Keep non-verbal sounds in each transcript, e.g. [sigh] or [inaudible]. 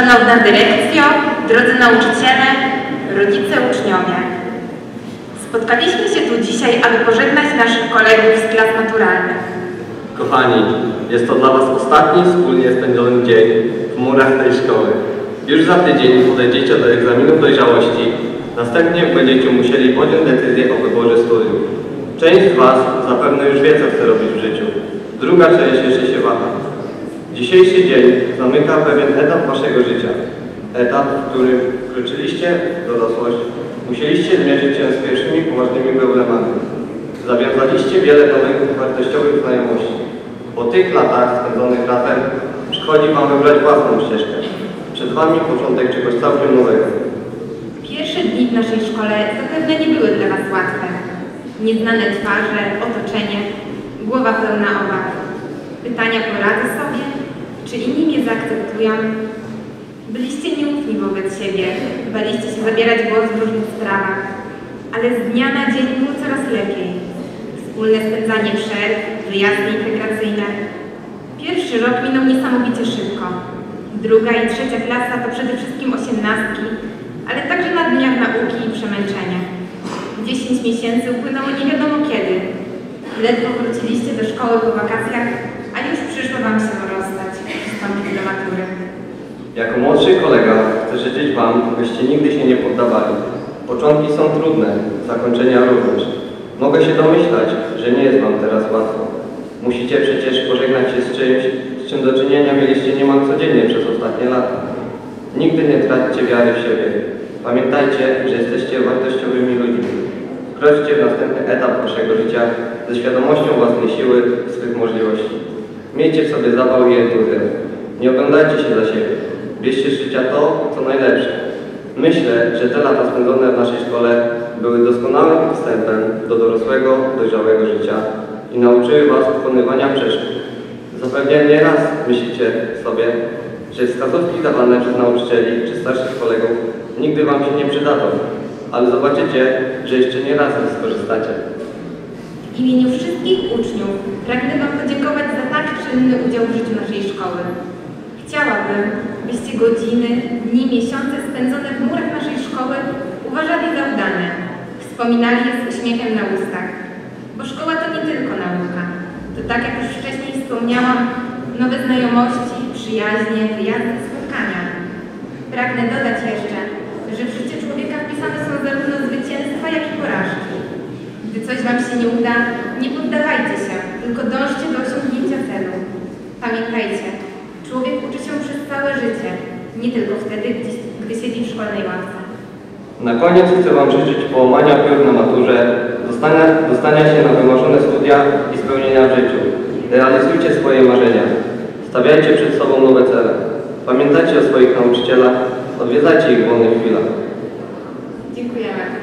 Szanowna dyrekcjo, drodzy nauczyciele, rodzice, uczniowie. Spotkaliśmy się tu dzisiaj, aby pożegnać naszych kolegów z klas naturalnych. Kochani, jest to dla Was ostatni wspólnie spędzony dzień w murach tej szkoły. Już za tydzień podejdziecie do egzaminów dojrzałości, następnie będziecie musieli podjąć decyzję o wyborze studiów. Część z Was zapewne już wie, co chce robić w życiu. Druga część jeszcze się waha. Dzisiejszy dzień zamyka pewien etap Waszego życia. Etap, w którym wkroczyliście w dorosłość, musieliście zmierzyć się z pierwszymi poważnymi problemami. Zawiązaliście wiele nowych, wartościowych znajomości. Po tych latach spędzonych razem przychodzi Wam wybrać własną ścieżkę. Przed Wami początek czegoś całkiem nowego. Pierwsze dni w naszej szkole zapewne nie były dla Was łatwe. Nieznane twarze, otoczenie, głowa pełna obaw. Pytania poradzę sobie, czy inni mnie zaakceptują? Byliście nieufni wobec siebie, baliście się zabierać głos w różnych sprawach, ale z dnia na dzień było coraz lepiej. Wspólne spędzanie przerw, wyjazdy integracyjne. Pierwszy rok minął niesamowicie szybko. Druga i trzecia klasa to przede wszystkim osiemnastki, ale także na dniach nauki i przemęczenia. Dziesięć miesięcy upłynęło nie wiadomo kiedy. Ledwo wróciliście do szkoły po wakacjach, a już przyszło Wam się rozstać, Jako młodszy kolega chcę życzyć Wam, byście nigdy się nie poddawali. Początki są trudne, zakończenia również. Mogę się domyślać, że nie jest Wam teraz łatwo. Musicie przecież pożegnać się z czymś, z czym do czynienia mieliście niemal codziennie przez ostatnie lata. Nigdy nie traćcie wiary w siebie. Pamiętajcie, że jesteście wartościowymi ludźmi. Wkroczcie w następny etap Waszego życia ze świadomością własnej siły, swych możliwości. Miejcie w sobie zapał i entuzjazm. Nie oglądajcie się za siebie. Bierzcie z życia to, co najlepsze. Myślę, że te lata spędzone w naszej szkole były doskonałym wstępem do dorosłego, dojrzałego życia i nauczyły Was pokonywania przeszkód. Zapewne nie raz myślicie sobie, że wskazówki dawane przez nauczycieli czy starszych kolegów nigdy Wam się nie przydadzą, ale zobaczycie, że jeszcze nie raz z nich skorzystacie. W imieniu wszystkich uczniów pragnę Wam podziękować za tak czynny udział w życiu naszej szkoły. Chciałabym, byście godziny, dni, miesiące spędzone w murach naszej szkoły uważali za udane. Wspominali je z uśmiechem na ustach. Bo szkoła to nie tylko nauka. To tak jak już wcześniej wspomniałam, nowe znajomości, przyjaźnie, wyjazdy, spotkania. Pragnę dodać jeszcze, że w życie człowieka wpisane są zarówno zwycięstwa, jak i porażki. Gdy coś Wam się nie uda, nie poddawajcie się, tylko dążcie do osiągnięcia celu. Pamiętajcie, człowiek uczy się przez całe życie, nie tylko wtedy, gdy, gdy siedzi w szkolnej ławce. Na koniec chcę Wam życzyć połamania piór na maturze, dostania, dostania się na wymarzone studia i spełnienia w życiu. Realizujcie swoje marzenia. Stawiajcie przed sobą nowe cele. Pamiętajcie o swoich nauczycielach, odwiedzajcie ich w wolnych chwilach. Dziękujemy.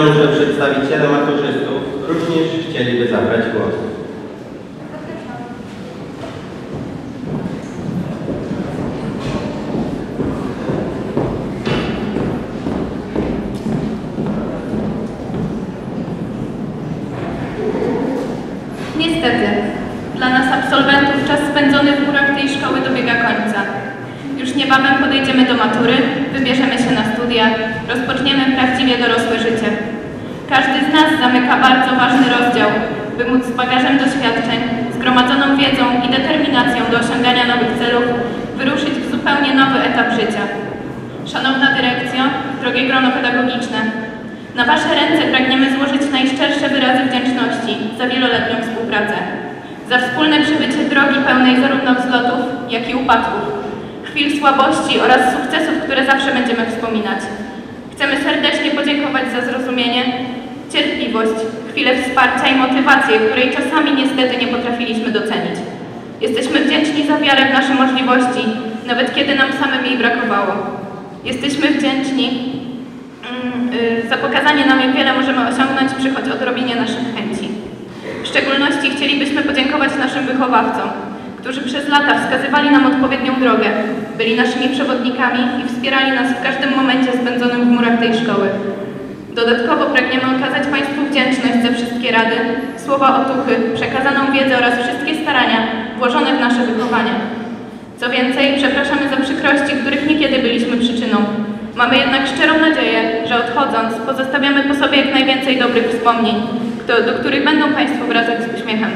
Myślę, że przedstawiciele maturzystów również chcieliby zabrać głos. Niestety, dla nas absolwentów czas spędzony w murach tej szkoły dobiega końca. Już niebawem podejdziemy do matury, wybierzemy się na studia, rozpoczniemy prawdziwie dorosłe życie. Każdy z nas zamyka bardzo ważny rozdział, by móc z bagażem doświadczeń, zgromadzoną wiedzą i determinacją do osiągania nowych celów wyruszyć w zupełnie nowy etap życia. Szanowna Dyrekcjo, drogie grono na Wasze ręce pragniemy złożyć najszczersze wyrazy wdzięczności za wieloletnią współpracę, za wspólne przebycie drogi pełnej zarówno wzlotów, jak i upadków, chwil słabości oraz sukcesów, które zawsze będziemy wspominać. Chcemy serdecznie podziękować za zrozumienie, cierpliwość, chwilę wsparcia i motywację, której czasami niestety nie potrafiliśmy docenić. Jesteśmy wdzięczni za wiarę w nasze możliwości, nawet kiedy nam samym jej brakowało. Jesteśmy wdzięczni za pokazanie nam, jak wiele możemy osiągnąć przy choć odrobinie naszych chęci. W szczególności chcielibyśmy podziękować naszym wychowawcom, którzy przez lata wskazywali nam odpowiednią drogę, byli naszymi przewodnikami i wspierali nas w każdym momencie spędzonym w murach tej szkoły. Dodatkowo pragniemy okazać Państwu wdzięczność za wszystkie rady, słowa otuchy, przekazaną wiedzę oraz wszystkie starania włożone w nasze wychowanie. Co więcej, przepraszamy za przykrości, których niekiedy byliśmy przyczyną. Mamy jednak szczerą nadzieję, że odchodząc pozostawiamy po sobie jak najwięcej dobrych wspomnień, do których będą Państwo wracać z uśmiechem.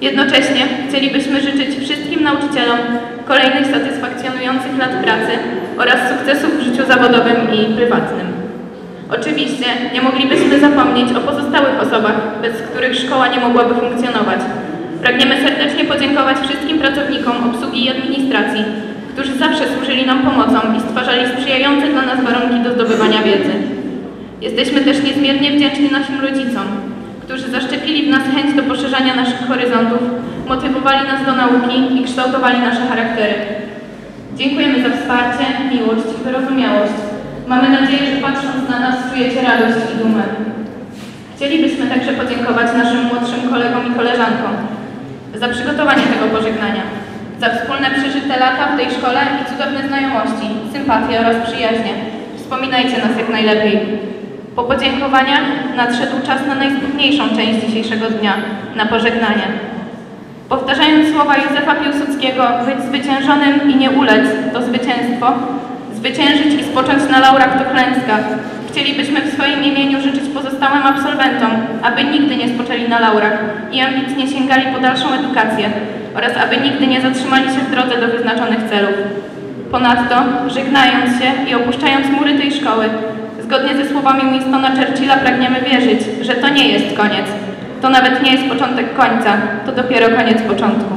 Jednocześnie chcielibyśmy życzyć wszystkim nauczycielom kolejnych satysfakcjonujących lat pracy oraz sukcesów w życiu zawodowym i prywatnym. Oczywiście nie moglibyśmy zapomnieć o pozostałych osobach, bez których szkoła nie mogłaby funkcjonować. Pragniemy serdecznie podziękować wszystkim pracownikom obsługi i administracji, którzy zawsze służyli nam pomocą i stwarzali sprzyjające dla nas warunki do zdobywania wiedzy. Jesteśmy też niezmiernie wdzięczni naszym rodzicom, którzy zaszczepili w nas chęć do poszerzania naszych horyzontów, motywowali nas do nauki i kształtowali nasze charaktery. Dziękujemy za wsparcie, miłość wyrozumiałość. Mamy nadzieję, że patrząc na nas czujecie radość i dumę. Chcielibyśmy także podziękować naszym młodszym kolegom i koleżankom za przygotowanie tego pożegnania, za wspólne przeżyte lata w tej szkole i cudowne znajomości, sympatie oraz przyjaźnie. Wspominajcie nas jak najlepiej. Po podziękowaniach nadszedł czas na najsmutniejszą część dzisiejszego dnia, na pożegnanie. Powtarzając słowa Józefa Piłsudskiego, być zwyciężonym i nie ulec to zwycięstwo, zwyciężyć i spocząć na laurach to klęska. Chcielibyśmy w swoim imieniu życzyć pozostałym absolwentom, aby nigdy nie spoczęli na laurach i ambitnie sięgali po dalszą edukację oraz aby nigdy nie zatrzymali się w drodze do wyznaczonych celów. Ponadto, żegnając się i opuszczając mury tej szkoły, zgodnie ze słowami Winstona Churchilla pragniemy wierzyć, że to nie jest koniec. To nawet nie jest początek końca, to dopiero koniec początku.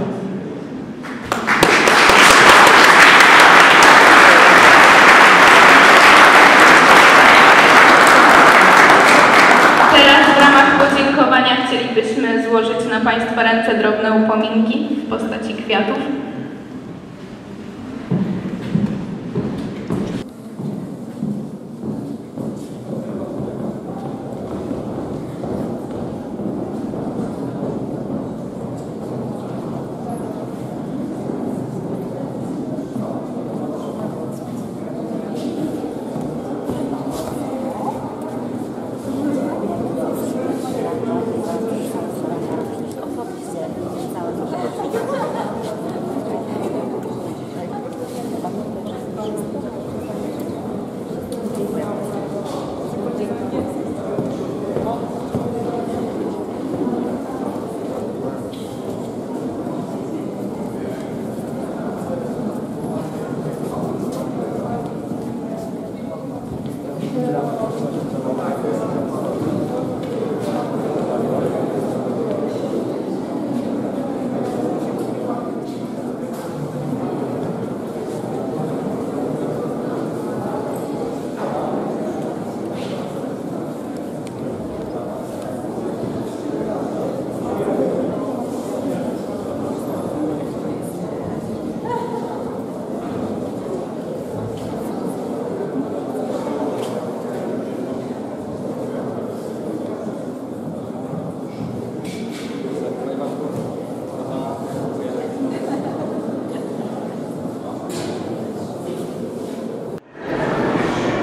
Teraz w ramach podziękowania chcielibyśmy złożyć na Państwa ręce drobne upominki w postaci kwiatów.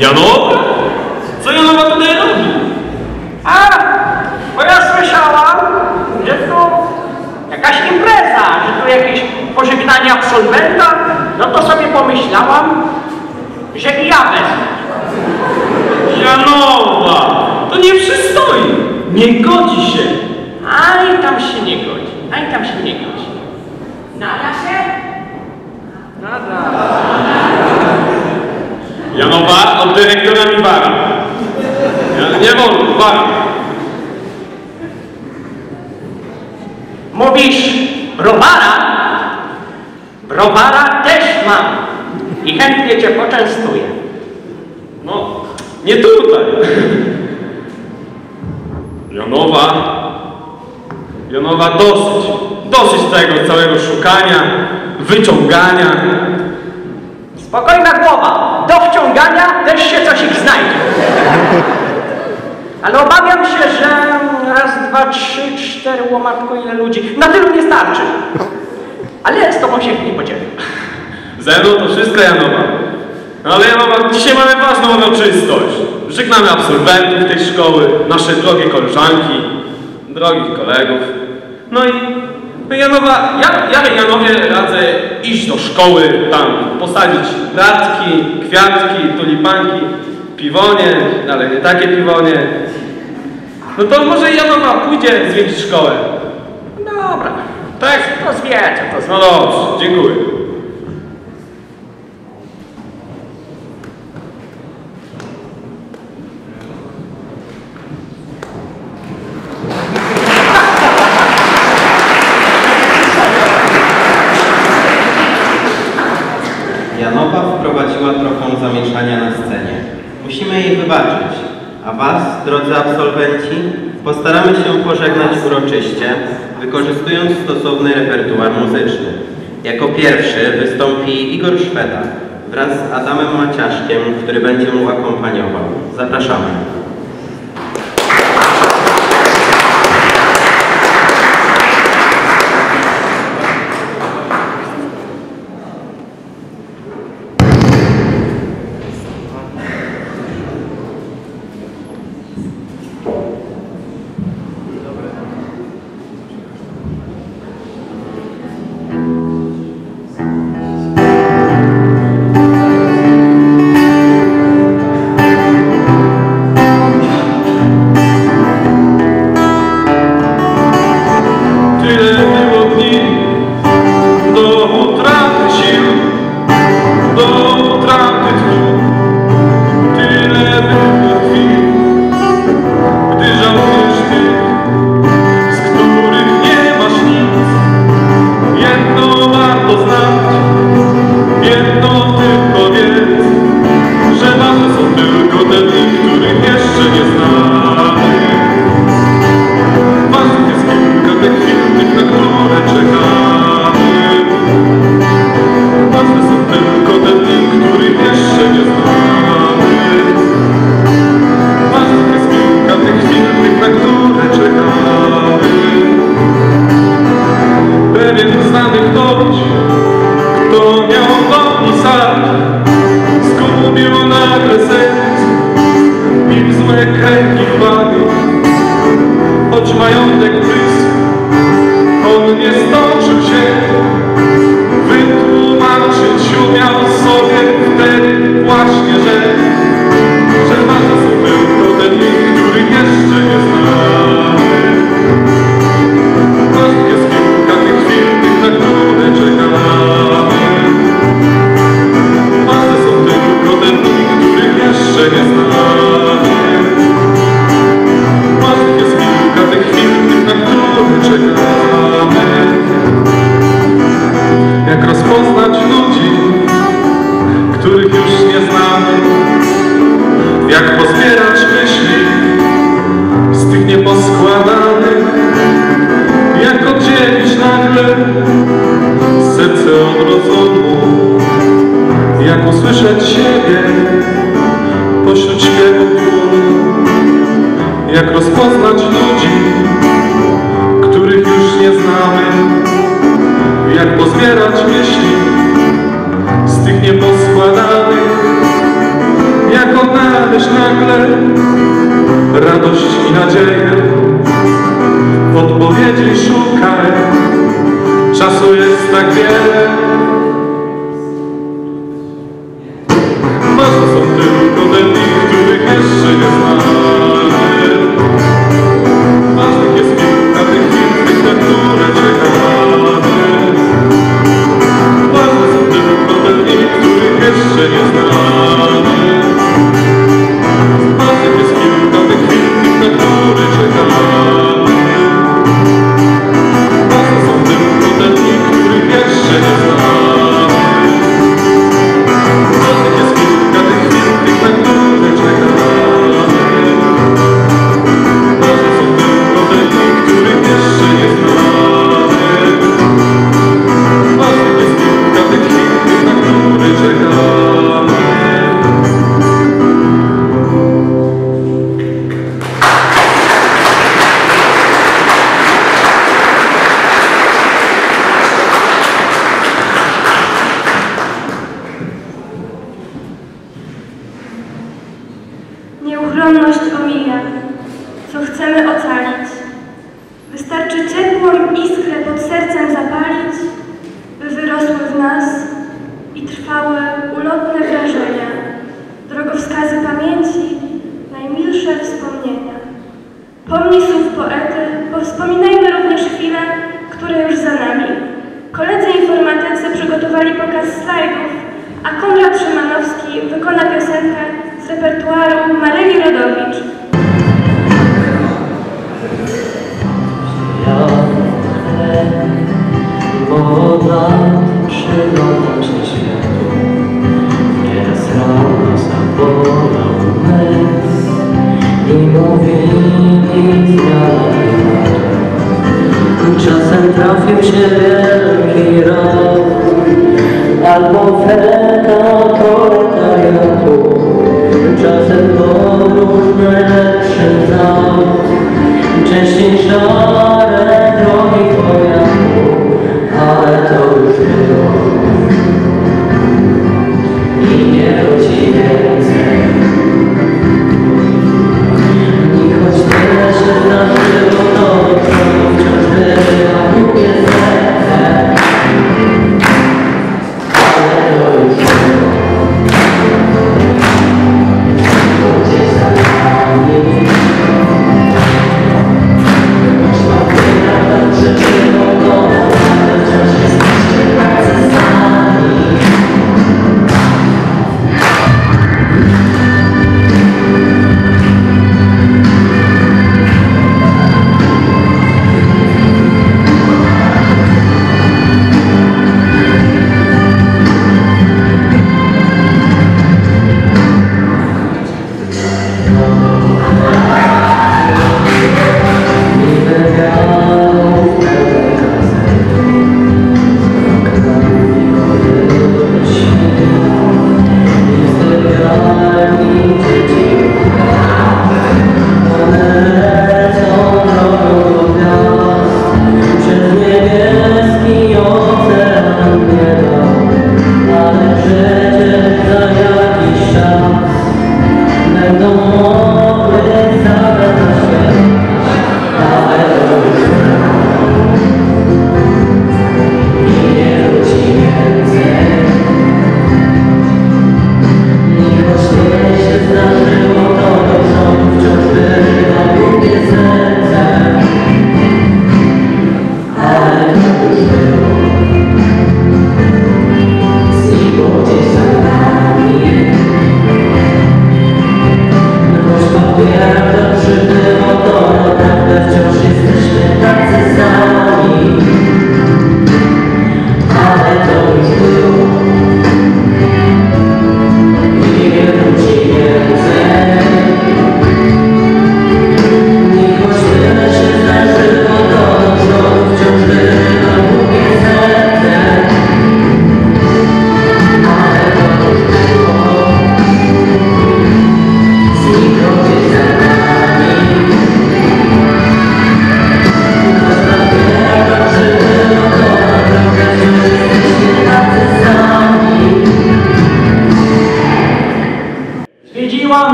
Janowa? Co Janowa tutaj robi? A, bo ja słyszałam, że tu jakaś impreza, że tu jakieś pożegnanie absolwenta, no to sobie pomyślałam, że i ja wezmę. Janowa! To nie przystoi! Nie godzi się! Aj, tam się nie godzi, aj, tam się nie godzi. Nada się? Nada. Janowa od dyrektora mi bara. Ja, nie wolno, bara. Mówisz browara? Browara też mam i chętnie cię poczęstuję. No, nie tutaj. Janowa. Janowa dosyć. Dosyć tego całego szukania, wyciągania. Spokojna głowa, do wciągania też się coś ich znajdzie. Ale obawiam się, że raz, dwa, trzy, cztery, łomatko, ile ludzi. Na tylu nie starczy. Ale z tobą się nie podzielę. Ze mną to wszystko ja mam. No, ale ja mam, dzisiaj mamy ważną uroczystość. Żegnamy absolwentów tej szkoły, nasze drogie koleżanki, drogich kolegów. No i Janowa, ja, ja Janowie radzę iść do szkoły, tam posadzić bratki, kwiatki, tulipanki, piwonie, no ale nie takie piwonie. No to może Janowa pójdzie zwiedzić szkołę. Dobra, tak? To zwiedź, to zwiedź. No dobrze, dziękuję. absolwenci postaramy się pożegnać uroczyście, wykorzystując stosowny repertuar muzyczny. Jako pierwszy wystąpi Igor Szweda wraz z Adamem Maciaszkiem, który będzie mu akompaniował. Zapraszamy. Janowa. sali. Koledzy informatycy przygotowali pokaz slajdów, a Konrad Szymanowski wykona piosenkę z repertuaru Maryi Rodowicz. Woda przygoda się światu Nieraz rano zabolał mes I mówili zmiany Czasem trafił się wielki rok Albo felka torta jadu Czasem to różne przyznał Częściej szare drogi pojazdów Ale to już było. I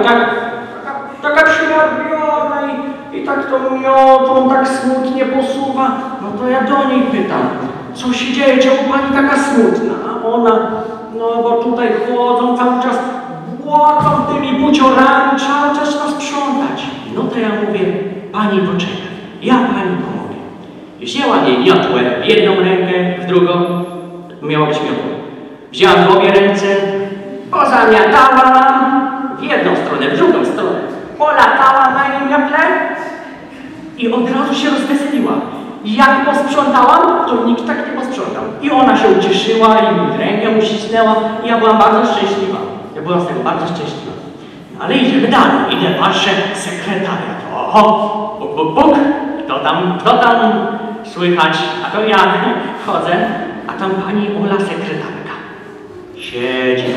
i tak, taka, taka przygarbiona i, i tak tą miotą tak smutnie posuwa. No to ja do niej pytam, co się dzieje, czemu pani taka smutna? A ona, no bo tutaj chodzą cały czas, płacą tymi buciorami, czas nas sprzątać. No to ja mówię, pani poczeka, ja pani pomogę. Wzięła jej miotłę w jedną rękę, w drugą, miała być miotła. Wzięłam w obie ręce, pozamiatałam w jedną stronę, w drugą stronę. Polatałam na jej miotle i od razu się rozweseliła. Jak posprzątałam, to nikt tak nie posprzątał. I ona się ucieszyła i mi rękę uścisnęła i ja byłam bardzo szczęśliwa. Ja byłam z tego bardzo szczęśliwa. Ale idziemy dalej. Idę, patrzę, sekretariat. Oho, puk, puk, puk. Kto tam, kto tam słychać? A to ja [laughs] wchodzę, a tam pani Ola sekretarka. Siedzi,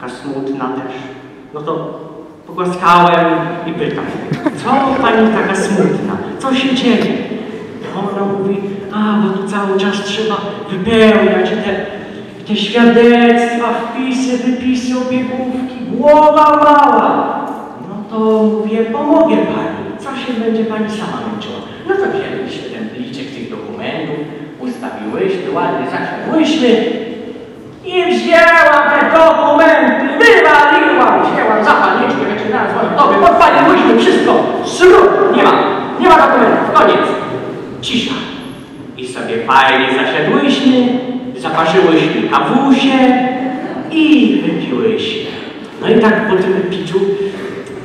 taka smutna też. No to pogłaskałem i pytam, co pani taka smutna? Co się dzieje? Ona mówi, a bo tu cały czas trzeba wypełniać te, te świadectwa, wpisy, wypisy, opiekówki, głowa mała. No to mówię, pomogę pani. Co się będzie pani sama męczyła? No to wzięliśmy ten liczek tych dokumentów, ustawiłyśmy, ładnie zasiadłyśmy i wzięłam te dokumenty, wywaliłam, wzięłam zapalniczkę, zaczynałam dzwonić, tobie, podpaliłyśmy wszystko, srób, nie ma, nie ma dokumentów, koniec. Cisza. I sobie fajnie zasiadłyśmy, zaparzyłyśmy kawusie i wypiłyśmy. No i tak po tym piciu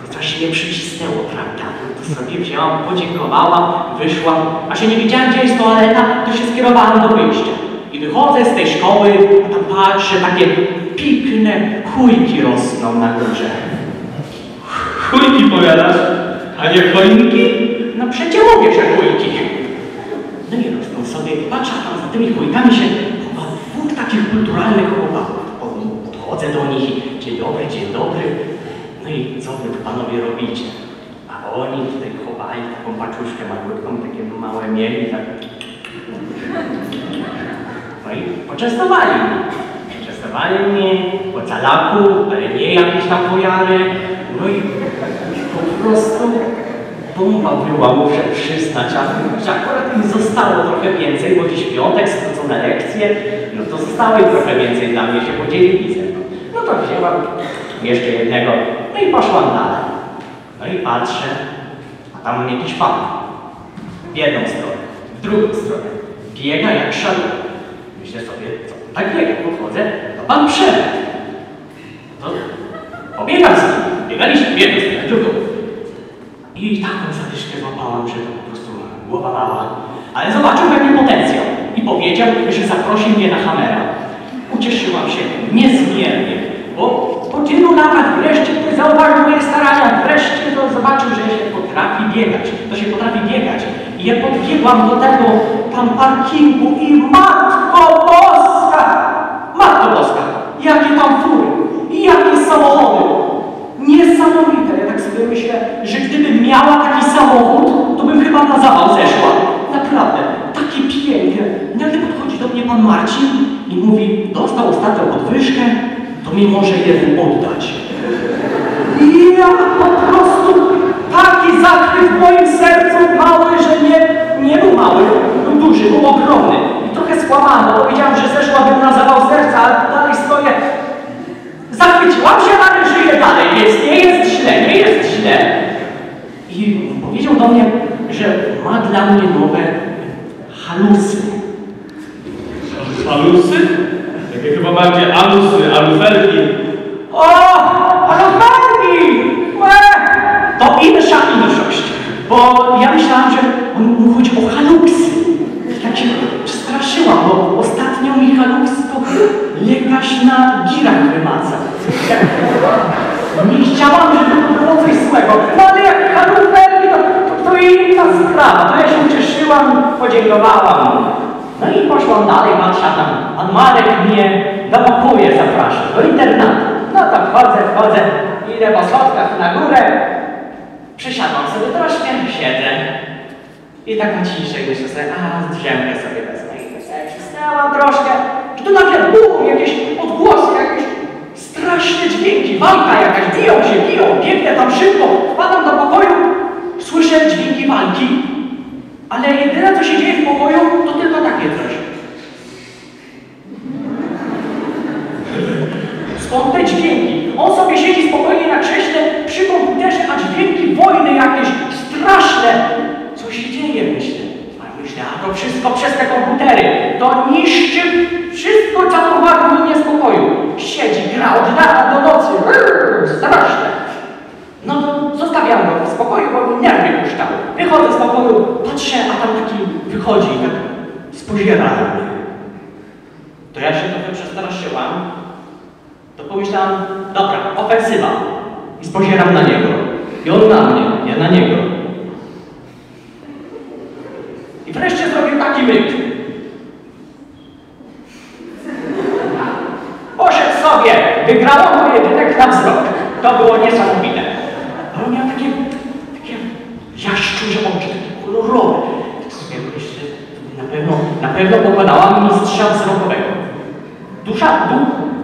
coś mnie przycisnęło, prawda? To sobie wzięłam, podziękowałam, wyszłam, a się nie wiedziałam, gdzie jest toaleta, to się skierowałam do wyjścia. I wychodzę z tej szkoły, a tam patrzę, takie pikne chujki rosną na górze. Chujki powiadasz, a nie choinki? No przecież mówię, że chujki. No i rosną sobie, patrzę, tam za tymi chujkami się chowa dwóch takich kulturalnych chłopaków. Podchodzę do nich i dzień dobry, dzień dobry. No i co wy panowie robicie? A oni tutaj chowali taką paczuszkę malutką, takie małe mieli, tak. No i poczęstowali mnie. Poczęstowali mnie po calaku, ale nie jakieś tam pojary. No i po prostu bomba była, muszę przyznać, a akurat mi zostało trochę więcej, bo dziś piątek, skrócone lekcje, no to zostało im trochę więcej dla mnie, się podzielili ze mną. No to wzięłam jeszcze jednego, no i poszłam dalej. No i patrzę, a tam jakiś pan. W jedną stronę, w drugą stronę. Biega jak szalony. Myślę sobie, co tak biega, podchodzę, to pan Przemek. To pobiegam z nim. Biegaliśmy stronę, w drugą. I taką zadyszkę złapałam, że to po prostu głowa mała. Ale zobaczył we mnie potencjał i powiedział, że zaprosi mnie na Hamera. Ucieszyłam się niezmiernie, bo po tylu latach wreszcie ktoś zauważył moje starania, wreszcie to zobaczył, że się potrafi biegać, to się potrafi biegać. I ja podbiegłam do tego tam parkingu i Matko! Jakie tam fury! I jakie samochody! Niesamowite. Ja tak sobie myślę, że gdybym miała taki samochód, to bym chyba na zawał zeszła. Naprawdę, takie piękne. Nagle podchodzi do mnie pan Marcin i mówi, dostał ostatnio podwyżkę, to mi może jeden oddać. I ja po prostu taki zachwyt w moim sercu mały, że nie, nie był mały, był duży, był ogromny. I trochę skłamano, powiedziałam, że zeszłabym na zawał serca, a dalej stoję Zachwyciłam się, ale żyję dalej, więc nie jest źle, nie jest źle. I powiedział do mnie, że ma dla mnie nowe halusy. Alusy? Takie chyba bardziej alusy, alufelki. O, alufelki! Łe! To insza inszość, bo ja myślałam, że on mu chodzi o haluksy. Tak się przestraszyłam, bo ostatnio mi haluks to lekarz na girach wymacał. Nie chciałam, żeby to było coś złego. No ale jak halufelki, to, to, to inna sprawa. No ja się ucieszyłam, podziękowałam. No i poszłam dalej, patrzę tam, pan Marek mnie do pokoju zaprasza, do internatu. No to wchodzę, wchodzę, idę po schodkach na górę, przysiadłam sobie troszkę, siedzę i tak na ciszej myślę sobie, a drzemkę sobie wezmę. I sobie przysnęłam troszkę, i tu nagle bum, jakieś odgłosy, jakieś straszne dźwięki, walka jakaś, biją się, biją, biegnę tam szybko, wpadam do pokoju, słyszę dźwięki walki, ale jedyne co się dzieje w pokoju, to tylko takie coś. Skąd te dźwięki? On sobie siedzi spokojnie na krześle przy komputerze, a dźwięki wojny jakieś straszne. Co się dzieje, myślę. A myślę, a to wszystko przez te komputery. To niszczy wszystko, co prowadzi do niespokoju. Siedzi, gra od rana do nocy. Straszne. No to zostawiam go w spokoju, bo mi nerwy puszczał. Wychodzę z pokoju, patrzę, a tam taki wychodzi tak spoziera na mnie. To ja się trochę przestraszyłam. To pomyślałam, dobra, ofensywa. i spojrzałem na niego. I on na mnie, ja na niego. I wreszcie zrobił taki myk. Poszedł sobie, wygrało mu jedynek na wzrok. To było niesamowite. Ale on miał takie, takie jaszczurze oczy, takie kolorowe. Tak sobie myślę, na pewno, na pewno pokonałam mistrza wzrokowego. Dusza, du,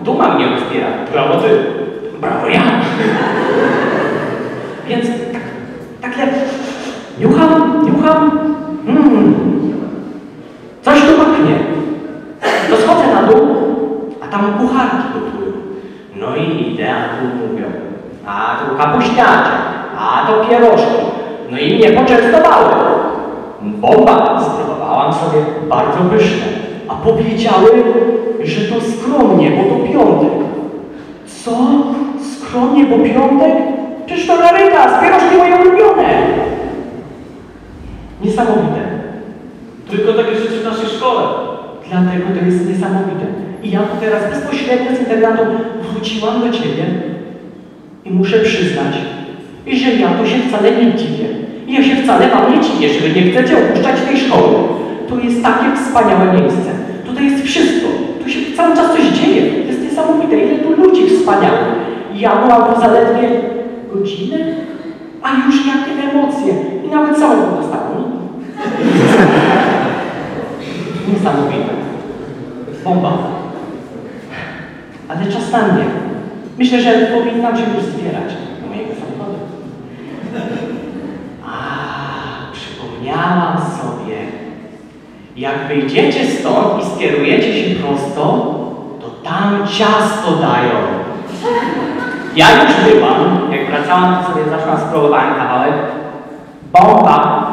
duma mnie rozbiera. Brawo ty. Brawo ja. Więc tak, tak jak niucham, niucham, mm, coś tu pachnie. To schodzę na dół, a tam kucharki gotują. No i idę, a tu mówią, a tu kapuśniacze, a to pierożki. No i mnie poczęstowały. Bomba spróbowałam sobie bardzo pyszne, a powiedziały, że to skromnie, bo to piątek. Co? Skromnie, bo piątek? Przecież to rarytas, pierożki moje ulubione. Niesamowite. Tylko takie rzeczy w naszej szkole. Dlatego to jest niesamowite. I ja tu teraz bezpośrednio z internatu wróciłam do Ciebie i muszę przyznać, że ja to się wcale nie dziwię. Ja się wcale Wam nie dziwię, że Wy nie chcecie opuszczać tej szkoły. To jest takie wspaniałe miejsce. Tutaj jest wszystko. Tu się cały czas coś dzieje. To jest niesamowite. Ile tu ludzi wspaniałych. Ja byłam tu zaledwie godzinę, a już jakie emocje. I nawet samochód dostałam. [laughs] Niesamowite. Bomba. Ale czas na mnie. Myślę, że powinnam się już zbierać do mojego samochodu. A, przypomniałam sobie. Jak wyjdziecie stąd i skierujecie się prosto, to tam ciasto dają. Ja już byłam, jak wracałam, to sobie zaszłam, spróbowałem kawałek. Bomba,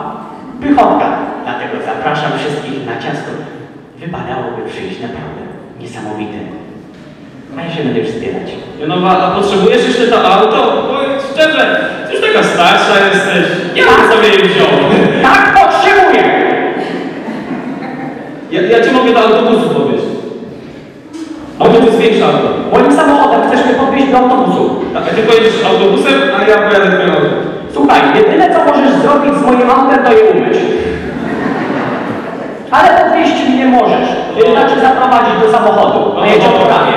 pychotka. Dlatego zapraszam wszystkich na ciasto. Wypadałoby przyjść naprawdę niesamowite. A ja się będę już zbierać. Janowa, a potrzebujesz jeszcze to auto? Powiedz szczerze, ty już taka starsza jesteś. Ja bym sobie je wziął. Tak potrzebuję! Ja, ja cię mogę do autobusu powieźć. Autobus większy auto. Moim samochodem chcesz mnie podwieźć do autobusu. A ty pojedziesz autobusem, a ja pojadę twoim. Słuchaj, jedyne co możesz zrobić z moim autem, to je umyć. Ale podwieźć mnie możesz. Znaczy zaprowadzić do samochodu. No jedziemy po ramię.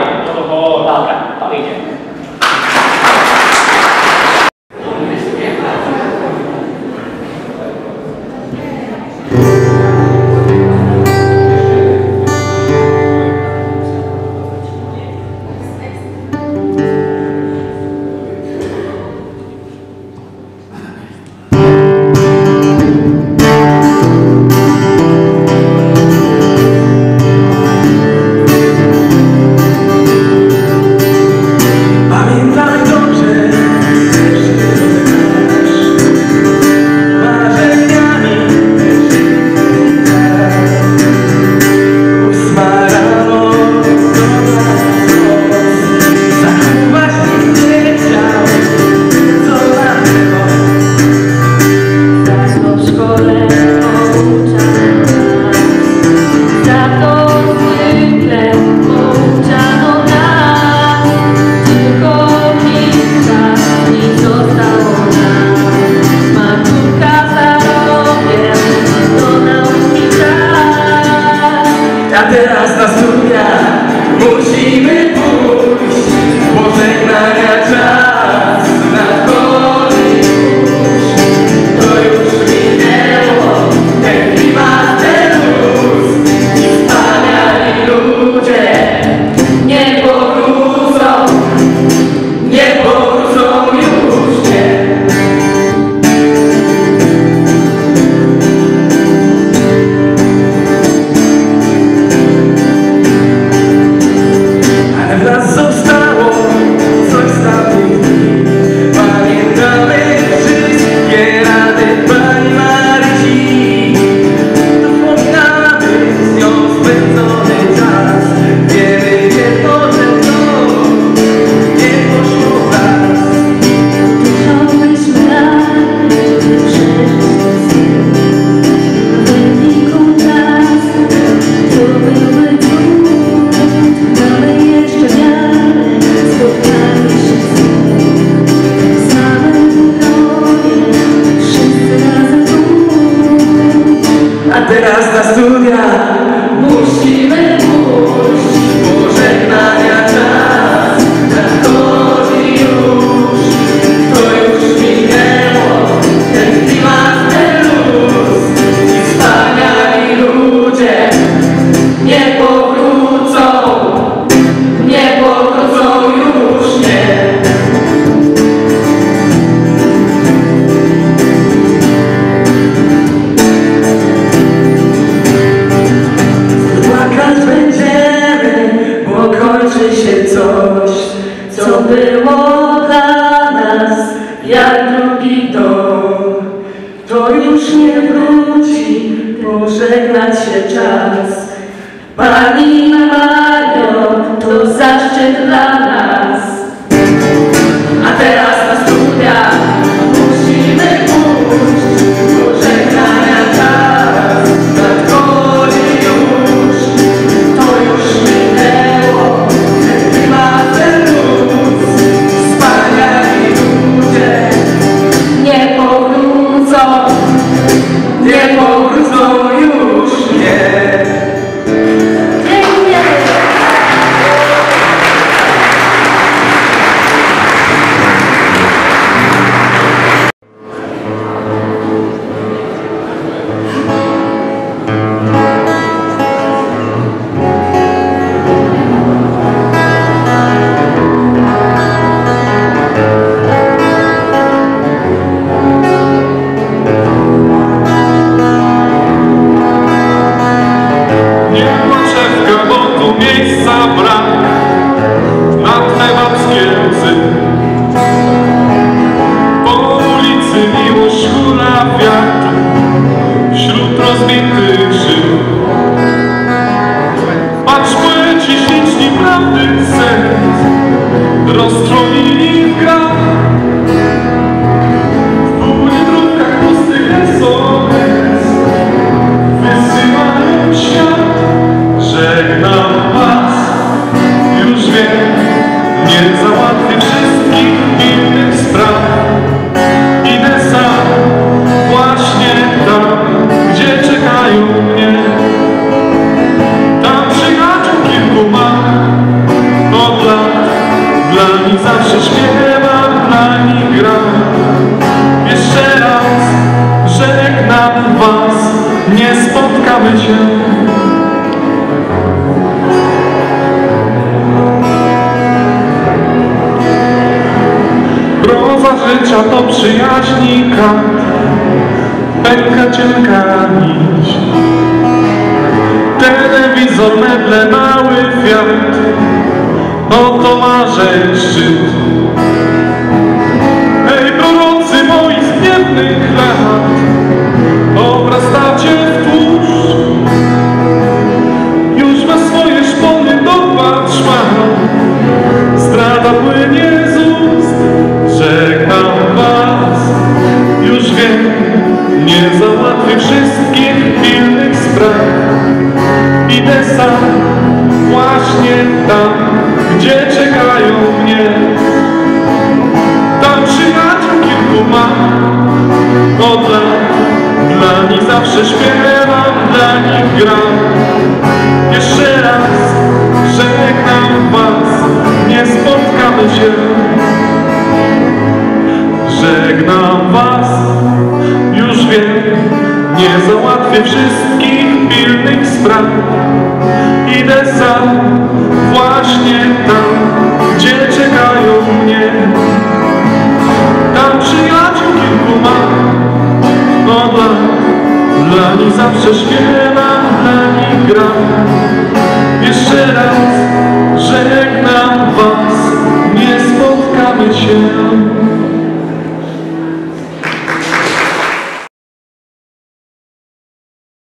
No. Dobra, to idzie. tiempo nie załatwię wszystkich innych spraw. Idę sam, właśnie tam, gdzie czekają mnie. Tam przyjaciół kilku mam od lat, dla nich zawsze śpiewam, dla nich gram. Jeszcze raz żegnam was, nie spotkamy się. przyjaźni kart Pęka cienka nić. Telewizor, meble, mały fiat Oto marzeń szczyt.